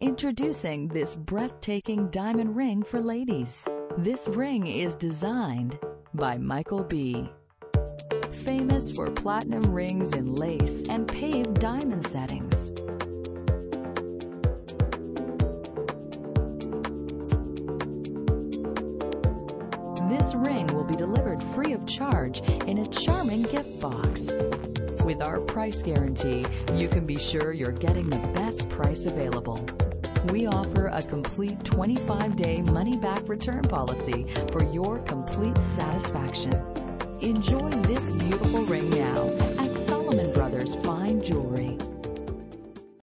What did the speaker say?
Introducing this breathtaking diamond ring for ladies. This ring is designed by Michael B. Famous for platinum rings in lace and paved diamond settings. This ring will be delivered free of charge in a charming gift box. With our price guarantee, you can be sure you're getting the best price available. We offer a complete 25 day money back return policy for your complete satisfaction. Enjoy this beautiful ring